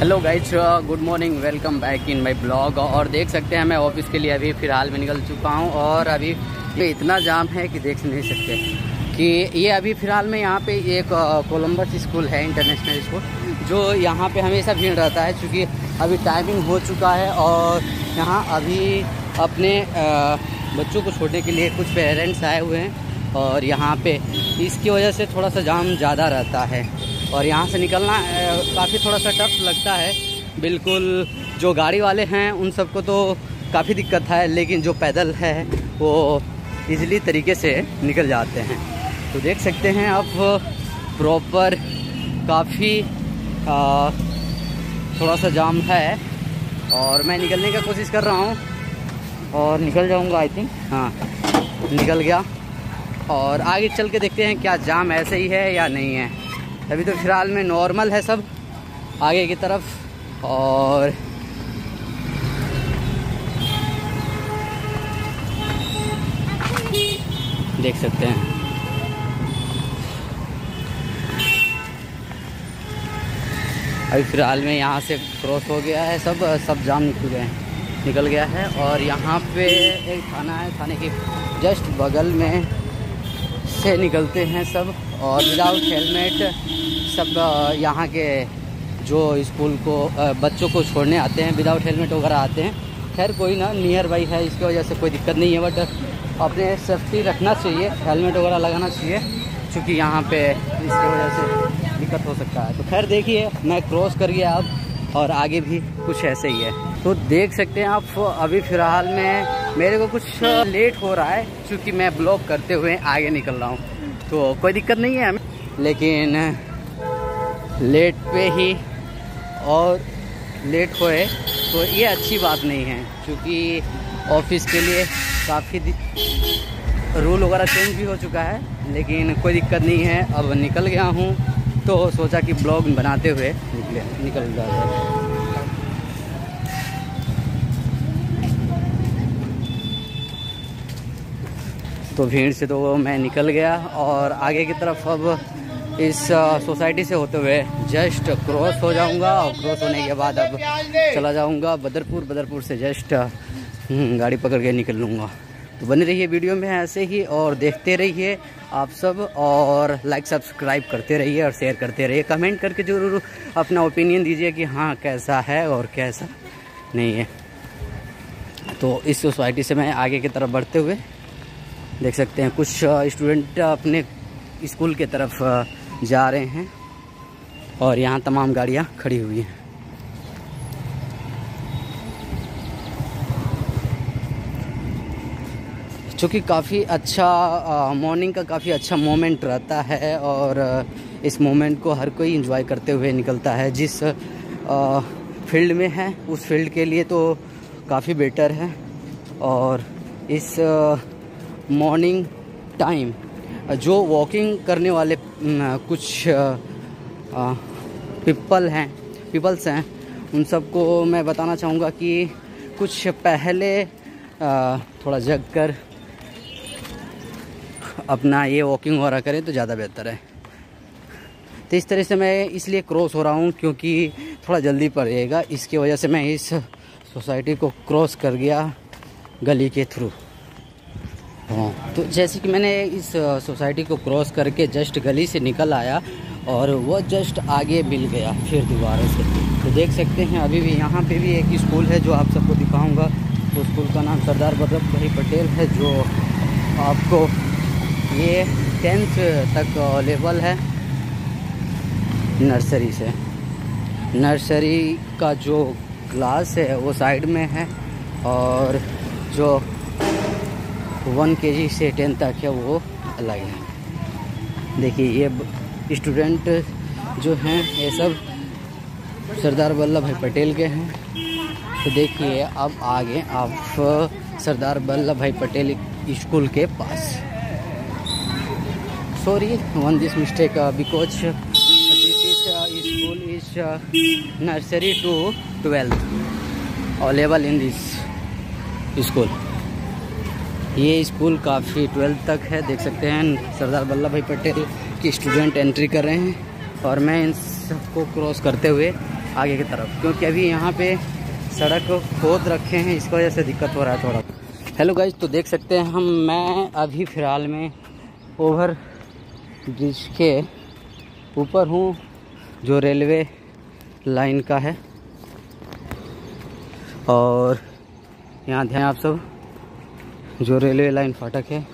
Hello guys good morning welcome back in my blog और देख सकते हैं मैं ऑफ़िस के लिए अभी फ़िलहाल में निकल चुका हूँ और अभी ये इतना जाम है कि देख नहीं सकते कि ये अभी फ़िलहाल में यहाँ पे एक कोलम्बस स्कूल है इंटरनेशनल स्कूल जो यहाँ पे हमेशा भीड़ रहता है क्योंकि अभी टाइमिंग हो चुका है और यहाँ अभी अपने बच्चों को छोड़ने के लिए कुछ पेरेंट्स आए हुए हैं और यहाँ पे इसकी वजह से थोड़ा सा जाम ज़्यादा रहता है। और यहाँ से निकलना काफ़ी थोड़ा सा टफ लगता है। बिल्कुल जो गाड़ी वाले हैं उन सबको तो काफ़ी दिक्कत है लेकिन जो पैदल है वो इजीली तरीके से निकल जाते हैं। तो देख सकते हैं आप प्रॉपर काफ़ी थोड़ा सा जाम है। और मैं निकलने का कोशिश कर रहा हूँ। और निकल जाऊँगा आई थिंक हाँ निकल गया। और आगे चल के देखते हैं क्या जाम ऐसे ही है या नहीं है। अभी तो फ़िलहाल में नॉर्मल है सब, आगे की तरफ़, और देख सकते हैं। अभी फ़िलहाल में यहाँ से क्रॉस हो गया है सब सब जाम निकल गए हैं। निकल गया है, और यहाँ पे एक थाना है, थाने के जस्ट बगल में से निकलते हैं सब। और विदाउट हेलमेट सब यहाँ के जो स्कूल को बच्चों को छोड़ने आते हैं, विदाउट हेलमेट वगैरह आते हैं। खैर, कोई ना नियर बाई है, इसकी वजह से कोई दिक्कत नहीं है बट अपने सेफ्टी रखना चाहिए, हेलमेट वगैरह लगाना चाहिए चूँकि यहाँ पे इसकी वजह से दिक्कत हो सकता है। तो खैर, देखिए, मैं क्रॉस कर गया अब और आगे भी कुछ ऐसे ही है। तो देख सकते हैं आप, अभी फ़िलहाल में मेरे को कुछ लेट हो रहा है, क्योंकि मैं ब्लॉक करते हुए आगे निकल रहा हूँ। तो कोई दिक्कत नहीं है हमें। लेकिन, लेट पे ही और लेट होए तो ये अच्छी बात नहीं है, क्योंकि ऑफ़िस के लिए काफ़ी रूल वगैरह चेंज भी हो चुका है, लेकिन कोई दिक्कत नहीं है। अब निकल गया हूँ तो सोचा कि ब्लॉग बनाते हुए निकले, निकल जाए तो भीड़ से तो मैं निकल गया और आगे की तरफ़ अब इस सोसाइटी से होते हुए जस्ट क्रॉस हो जाऊँगा और क्रॉस होने के बाद अब चला जाऊँगा बदरपुर बदरपुर से जस्ट हम्म, गाड़ी पकड़ के निकल लूँगा। तो बने रहिए वीडियो में ऐसे ही और देखते रहिए आप सब और लाइक सब्सक्राइब करते रहिए और शेयर करते रहिए। कमेंट करके ज़रूर अपना ओपिनियन दीजिए कि हाँ कैसा है और कैसा नहीं है। तो इस सोसाइटी से मैं आगे की तरफ़ बढ़ते हुए देख सकते हैं कुछ स्टूडेंट अपने स्कूल के तरफ़ जा रहे हैं और यहाँ तमाम गाड़ियाँ खड़ी हुई हैं। चूँकि काफ़ी अच्छा मॉर्निंग का काफ़ी अच्छा मोमेंट रहता है और इस मोमेंट को हर कोई एंजॉय करते हुए निकलता है। जिस आ, फ़ील्ड में है उस फ़ील्ड के लिए तो काफ़ी बेटर है और इस आ, मॉर्निंग टाइम जो वॉकिंग करने वाले कुछ पीपल हैं पीपल्स हैं, उन सबको मैं बताना चाहूँगा कि कुछ पहले थोड़ा जग कर अपना ये वॉकिंग वगैरह करें तो ज़्यादा बेहतर है। तो इस तरह से मैं इसलिए क्रॉस हो रहा हूँ क्योंकि थोड़ा जल्दी पड़ेगा। इसकी वजह से मैं इस सोसाइटी को क्रॉस कर गया गली के थ्रू हाँ। तो जैसे कि मैंने इस सोसाइटी को क्रॉस करके जस्ट गली से निकल आया और वो जस्ट आगे मिल गया फिर दोबारा से। तो देख सकते हैं, अभी भी यहाँ पे भी एक स्कूल है जो आप सबको दिखाऊँगा। तो स्कूल का नाम सरदार वल्लभ भाई पटेल है, जो आपको ये टेंथ तक अवेलेबल है नर्सरी से। नर्सरी का जो क्लास है वो साइड में है और जो वन के जी से टेन तक है वो अलग हैं। देखिए, ये स्टूडेंट जो हैं, ये सब सरदार वल्लभ भाई पटेल के हैं। तो देखिए, अब आगे आप, सरदार वल्लभ भाई पटेल स्कूल के पास। Sorry one this mistake because this is school is nursery to twelfth available in this school ये स्कूल काफ़ी ट्वेल्थ तक है, देख सकते हैं। सरदार वल्लभ भाई पटेल के स्टूडेंट एंट्री कर रहे हैं और मैं इन सबको क्रॉस करते हुए आगे की तरफ़, क्योंकि अभी यहाँ पे सड़क खोद रखे हैं इस वजह से दिक्कत हो रहा है थोड़ा। हेलो गाइज़ तो देख सकते हैं हम, मैं अभी फ़िलहाल में ओवर ब्रिज के ऊपर हूँ, जो रेलवे लाइन का है। और यहाँ ध्यान आप सब जो रेलवे लाइन फाटक है,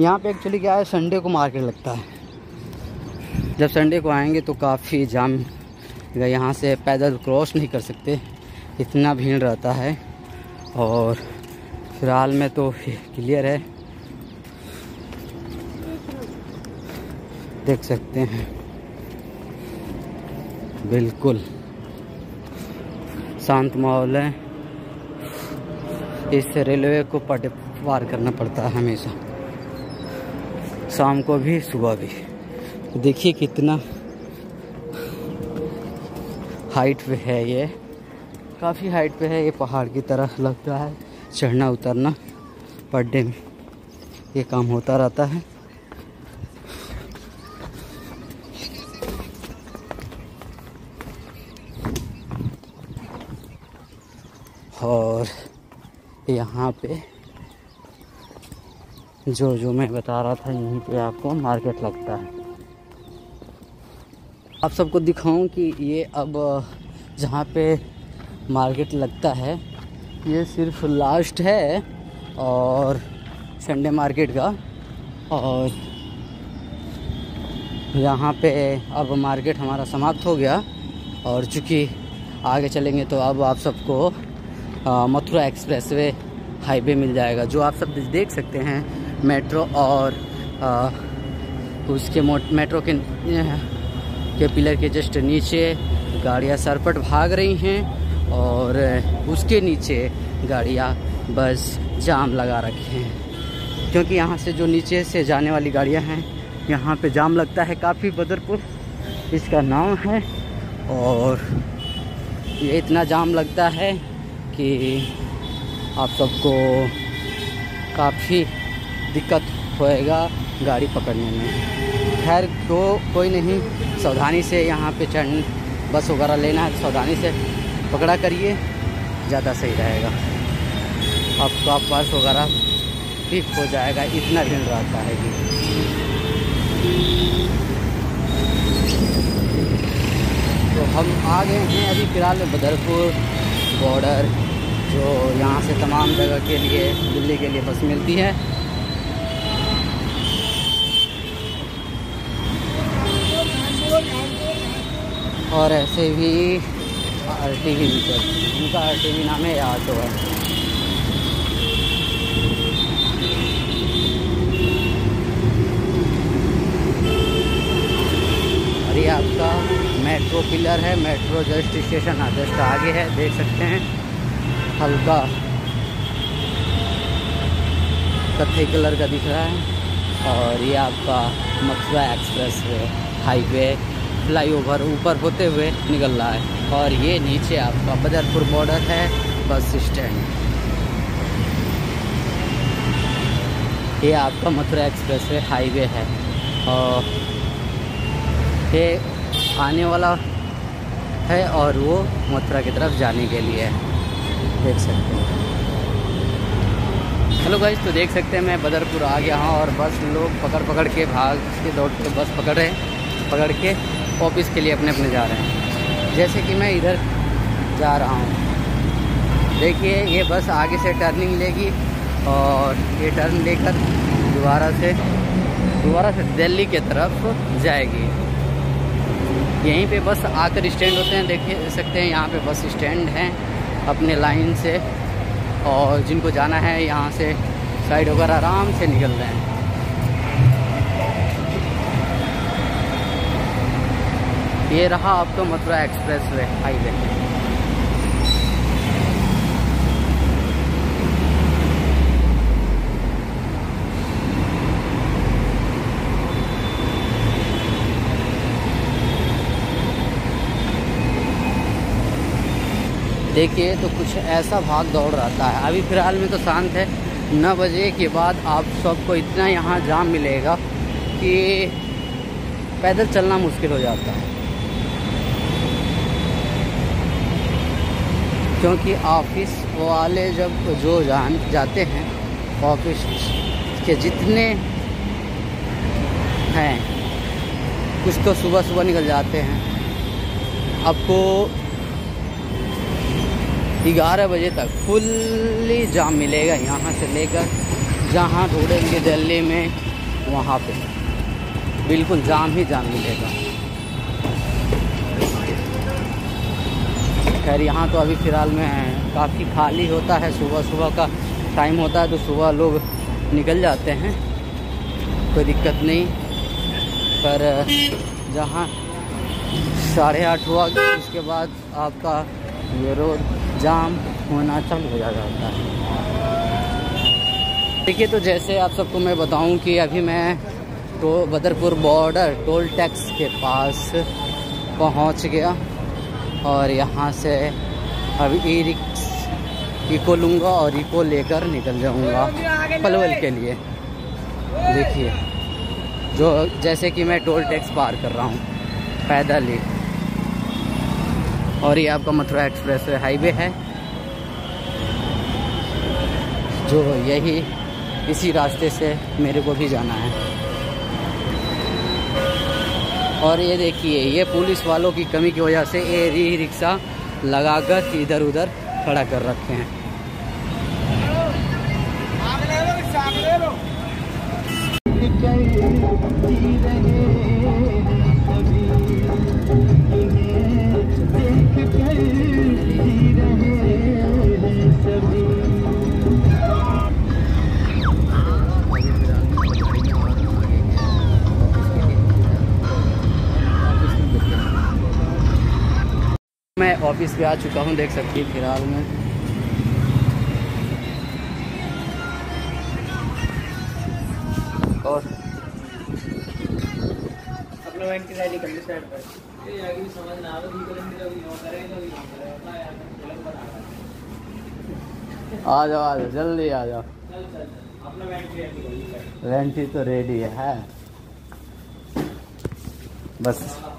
यहाँ पे एक्चुअली क्या है संडे को मार्केट लगता है। जब संडे को आएँगे तो काफ़ी जाम यहाँ से पैदल क्रॉस नहीं कर सकते, इतना भीड़ रहता है। और फ़िलहाल में तो क्लियर है। देख सकते हैं। बिल्कुल। शांत माहौल है। इस रेलवे को पार करना पड़ता है हमेशा। शाम को भी, सुबह भी। देखिए कितना हाइट पे है ये। काफ़ी हाइट पे है ये पहाड़ की तरह लगता है। चढ़ना, उतरना पर डे में ये काम होता रहता है। और यहाँ पे जो जो मैं बता रहा था, यहीं पे आपको मार्केट लगता है। आप सबको दिखाऊँ कि ये अब, जहाँ पे मार्केट लगता है, ये सिर्फ़ लास्ट है और संडे मार्केट का और यहाँ पे अब मार्केट हमारा समाप्त हो गया और चूँकि आगे चलेंगे तो अब आप सबको मथुरा एक्सप्रेसवे हाईवे मिल जाएगा, जो आप सब देख सकते हैं। मेट्रो और आ, उसके मेट्रो के के पिलर के जस्ट नीचे गाड़ियाँ सरपट भाग रही हैं और उसके नीचे गाड़ियाँ बस जाम लगा रखे हैं। क्योंकि यहाँ से जो नीचे से जाने वाली गाड़ियाँ हैं यहाँ पे जाम लगता है काफ़ी बदरपुर। इसका नाम है और ये इतना जाम लगता है कि आप सबको काफ़ी दिक्कत होएगा गाड़ी पकड़ने में। खैर को कोई नहीं, सावधानी से यहाँ पे चढ़, बस वगैरह लेना है, सावधानी से पकड़ा करिए, ज़्यादा सही रहेगा। आपका पर्स वगैरह ठीक हो जाएगा, इतना भीड़ रहता है कि। तो हम आ गए हैं अभी फ़िलहाल बदरपुर बॉर्डर, जो यहाँ से तमाम जगह के लिए, दिल्ली के लिए बस मिलती है। और ऐसे भी आर टी वी भी चलती है। उनका आर टी वी नाम है ऑटो है। और ये आपका मेट्रो पिलर है, मेट्रो जस्ट स्टेशन जस्ट आगे है, देख सकते हैं। हल्का कत्थे कलर का दिख रहा है। और ये आपका मथुरा एक्सप्रेस हाईवे। फ्लाईओवर ऊपर होते हुए निकल रहा है। और ये नीचे आपका बदरपुर बॉर्डर है, बस स्टैंड। ये आपका मथुरा एक्सप्रेस वे हाईवे है। और ये आने वाला है और वो मथुरा की तरफ़ जाने के लिए है। देख सकते हैं। हेलो गाइस तो देख सकते हैं मैं बदरपुर आ गया हूँ और बस लोग पकड़ पकड़ के भाग के दौड़ के बस पकड़ रहे हैं। पकड़ के ऑफ़िस के लिए अपने अपने जा रहे हैं। जैसे कि मैं इधर जा रहा हूँ। देखिए, ये बस आगे से टर्निंग लेगी और ये टर्न लेकर दोबारा से दोबारा से दिल्ली के तरफ़ जाएगी। यहीं पे बस आकर स्टैंड होते हैं, देख सकते हैं, यहाँ पे बस स्टैंड हैं अपने लाइन से और जिनको जाना है, यहाँ से साइड वगैरह आराम से निकल रहे हैं। ये रहा आपका मथुरा एक्सप्रेस वे, हाईवे। देखिए तो कुछ ऐसा भाग दौड़ रहता है। अभी फ़िलहाल में तो शांत है। नौ बजे के बाद आप सबको इतना यहाँ जाम मिलेगा कि पैदल चलना मुश्किल हो जाता है। क्योंकि ऑफ़िस वाले जब जो जान, जाते हैं, ऑफ़िस के जितने हैं, कुछ तो सुबह सुबह निकल जाते हैं। आपको ग्यारह बजे तक फुल्ली जाम मिलेगा यहाँ से लेकर, जहाँ ढूंढेंगे दिल्ली में, वहाँ पे। बिल्कुल जाम ही जाम मिलेगा। खैर, यहाँ तो अभी फ़िलहाल में काफ़ी खाली होता है सुबह सुबह का टाइम होता है तो सुबह लोग निकल जाते हैं, कोई दिक्कत नहीं। पर, जहाँ साढ़े आठ हुआ, उसके बाद आपका ये रोड जाम होना चालू हो जाता है। देखिए तो जैसे आप सबको मैं बताऊँ कि अभी मैं तो बदरपुर बॉर्डर टोल टैक्स के पास पहुँच गया। और यहाँ से अब ई रिक्स, इको लूँगा और इको लेकर निकल जाऊँगा पलवल के लिए। देखिए, जो, जैसे कि मैं टोल टैक्स पार कर रहा हूँ, पैदल ही। और ये आपका मथुरा एक्सप्रेस हाईवे है। जो यही इसी रास्ते से मेरे को भी जाना है। और ये देखिए, ये पुलिस वालों की कमी की वजह से ये री रिक्शा लगाकर इधर उधर खड़ा कर रखे हैं। मैं ऑफ़िस पे आ चुका हूँ देख सकती है फ़िलहाल में। और आ जाओ आ जाओ जल्दी आ जाओ। रेंटी तो रेडी है। बस।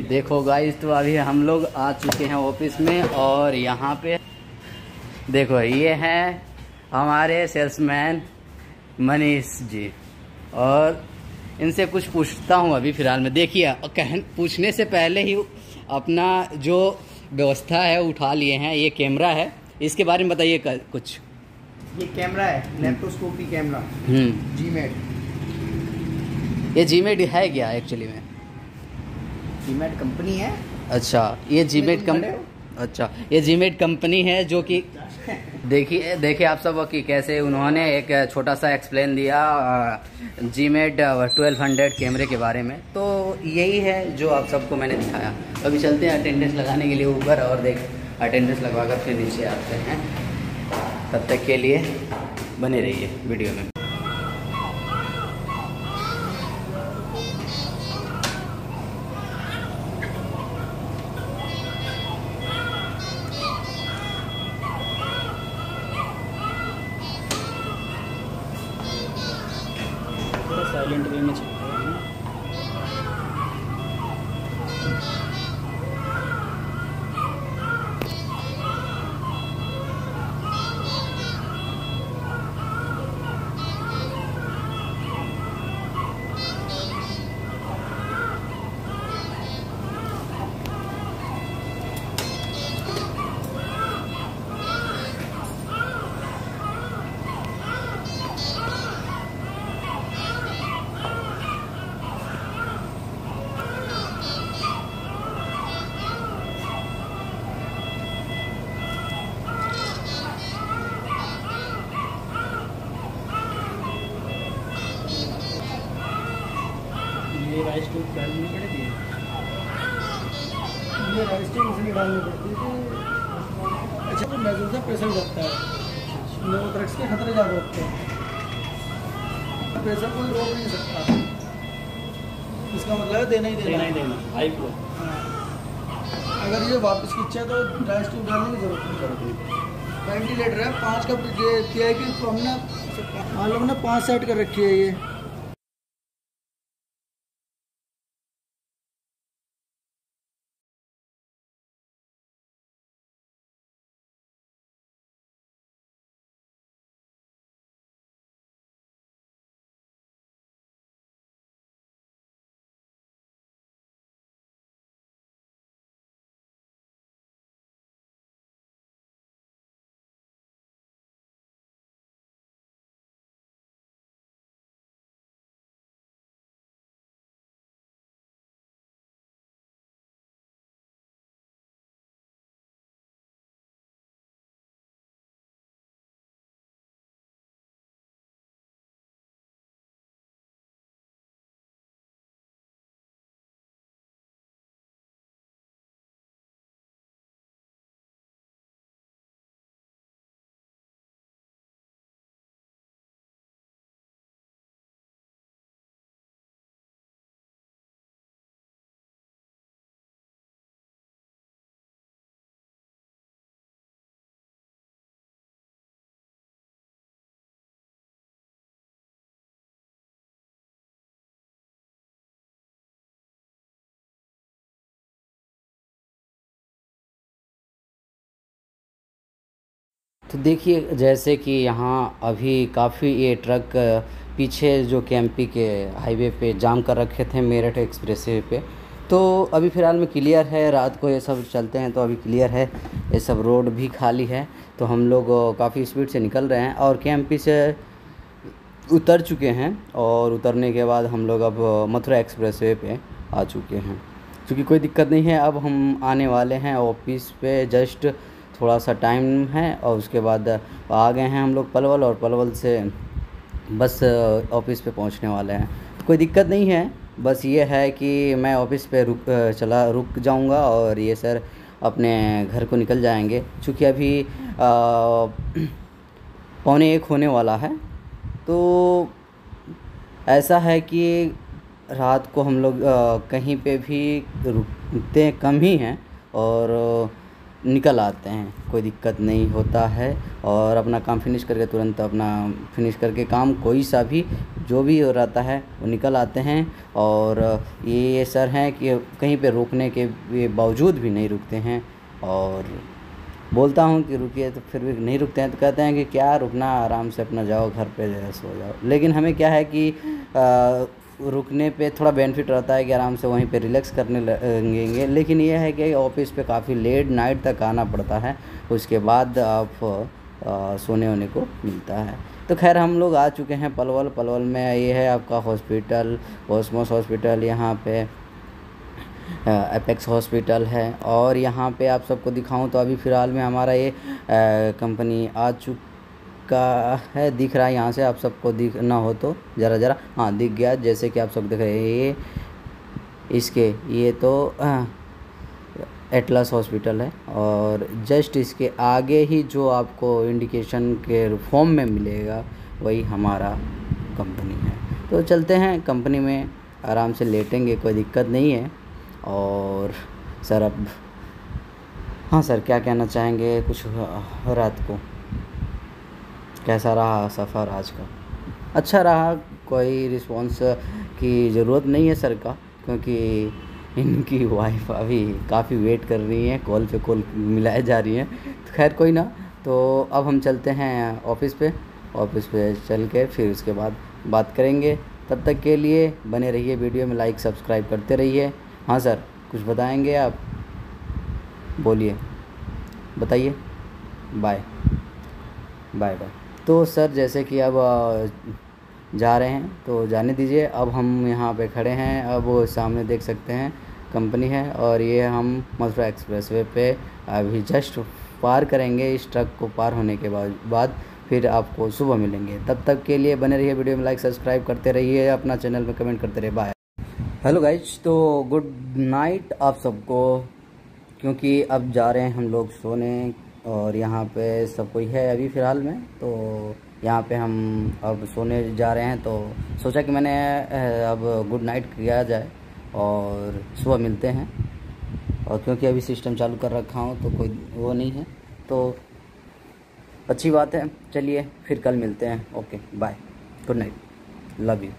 देखो गाइस तो अभी हम लोग आ चुके हैं ऑफ़िस में और यहाँ पे देखो ये है हमारे सेल्समैन मनीष जी। और इनसे कुछ पूछता हूँ अभी फ़िलहाल में। देखिए कह पूछने से पहले ही अपना जो व्यवस्था है उठा लिए हैं। ये कैमरा है। इसके बारे में बताइए कुछ। ये कैमरा है लेप्टोस्कोपी कैमरा जी मेड ये जी मेड है क्या एक्चुअली में? जीमेट कंपनी है। अच्छा ये तुम कम अच्छा ये जीमेड कंपनी है जो कि देखिए देखिए आप सब कि कैसे उन्होंने एक छोटा सा एक्सप्लेन दिया ट्वेल्व हंड्रेड कैमरे के बारे में। तो यही है जो आप सबको मैंने दिखाया। अभी चलते हैं अटेंडेंस लगाने के लिए ऊपर और देख अटेंडेंस लगवा कर फिर नीचे आते हैं। तब तक के लिए बने रहिए वीडियो में। डालनी पड़ेगी ये रजिस्ट्री इसलिए डालनी पड़ती है कि अच्छा तो से प्रेशर जाता है। के खतरे ज़्यादा होते हैं। प्रेशर कोई रोक नहीं सकता। इसका मतलब है देना ही देना। देना ही देना। हाई फ्लो हाँ। अगर ये वापस खींचे तो ट्यूब डालने की ज़रूरत नहीं वेंटिलेटर है पाँच का है कि हमने मान लो हमने पाँच सेट कर रखी है ये। तो देखिए, जैसे कि यहाँ अभी काफ़ी ये ट्रक पीछे जो के के हाईवे पे जाम कर रखे थे, मेरठ एक्सप्रेस वे पे। तो अभी फ़िलहाल में क्लियर है, रात को ये सब चलते हैं तो अभी क्लियर है, ये सब रोड भी खाली है। तो हम लोग काफ़ी स्पीड से निकल रहे हैं और के से उतर चुके हैं और उतरने के बाद हम लोग अब मथुरा एक्सप्रेस वे पे आ चुके हैं। क्योंकि कोई दिक्कत नहीं है, अब हम आने वाले हैं ऑफ़िस पे जस्ट थोड़ा सा टाइम है और उसके बाद आ गए हैं हम लोग पलवल और पलवल से बस ऑफ़िस पे पहुँचने वाले हैं। कोई दिक्कत नहीं है, बस ये है कि मैं ऑफ़िस पे रुक चला, रुक जाऊँगा और ये सर अपने घर को निकल जाएँगे। चूँकि अभी पौने एक होने वाला है तो ऐसा है कि रात को हम लोग कहीं पे भी रुकते कम ही हैं और निकल आते हैं। कोई दिक्कत नहीं होता है और अपना काम फिनिश करके तुरंत अपना फिनिश करके काम कोई सा भी जो भी हो रहता है वो निकल आते हैं। और ये सर हैं कि कहीं पे रोकने के बावजूद भी नहीं रुकते हैं। और बोलता हूँ कि रुकिए तो फिर भी नहीं रुकते हैं तो कहते हैं कि क्या रुकना आराम से अपना जाओ घर पे सो जाओ। लेकिन हमें क्या है कि आ, रुकने पे थोड़ा बेनिफिट रहता है कि आराम से वहीं पे रिलैक्स करने लगेंगे लेकिन ये है कि ऑफ़िस पे काफ़ी लेट नाइट तक आना पड़ता है। उसके बाद आप आ, सोने वोने को मिलता है। तो खैर हम लोग आ चुके हैं पलवल। पलवल में ये है आपका हॉस्पिटल ओसमोस हॉस्पिटल यहाँ पे एपेक्स हॉस्पिटल है। और यहाँ पे आप सबको दिखाऊँ तो अभी फ़िलहाल में हमारा ये कंपनी आ चुक का है, दिख रहा है यहाँ से, आप सबको दिख, ना हो तो ज़रा ज़रा हाँ दिख गया, जैसे कि आप सब देख रहे हैं, ये, इसके, ये तो एटलस हॉस्पिटल है, और जस्ट इसके आगे ही जो आपको इंडिकेशन के फॉर्म में मिलेगा, वही हमारा कंपनी है। तो चलते हैं कंपनी में आराम से लेटेंगे, कोई दिक्कत नहीं है, और सर अब हाँ सर, क्या कहना चाहेंगे कुछ रात को? कैसा रहा सफ़र आज का? अच्छा रहा, कोई रिस्पॉन्स की ज़रूरत नहीं है सर का, क्योंकि इनकी वाइफ अभी काफ़ी वेट कर रही हैं कॉल पे कॉल मिलाए जा रही हैं। तो खैर कोई ना तो अब हम चलते हैं ऑफ़िस पे। ऑफ़िस पे चल के फिर उसके बाद बात करेंगे। तब तक के लिए बने रहिए वीडियो में लाइक सब्सक्राइब करते रहिए। हाँ सर, कुछ बताएँगे आप? बोलिए, बताइए। बाय बाय बाय तो सर, जैसे कि अब जा रहे हैं तो जाने दीजिए। अब हम यहाँ पे खड़े हैं। अब सामने देख सकते हैं, कंपनी है और ये हम मथुरा एक्सप्रेस वे पे अभी जस्ट पार करेंगे इस ट्रक को पार होने के बाद फिर आपको सुबह मिलेंगे। तब तक के लिए बने रहिए वीडियो में, लाइक, सब्सक्राइब करते रहिए, अपना चैनल में कमेंट करते रहिए। बाय हेलो गाइज़ तो गुड नाइट आप सबको, क्योंकि अब जा रहे हैं हम लोग सोने और यहाँ पे सब कोई है अभी फ़िलहाल में तो यहाँ पे हम अब सोने जा रहे हैं तो सोचा कि मैंने अब गुड नाइट किया जाए और सुबह मिलते हैं। और क्योंकि अभी सिस्टम चालू कर रखा हूँ तो कोई वो नहीं है तो अच्छी बात है। चलिए फिर कल मिलते हैं। Okay bye good night love you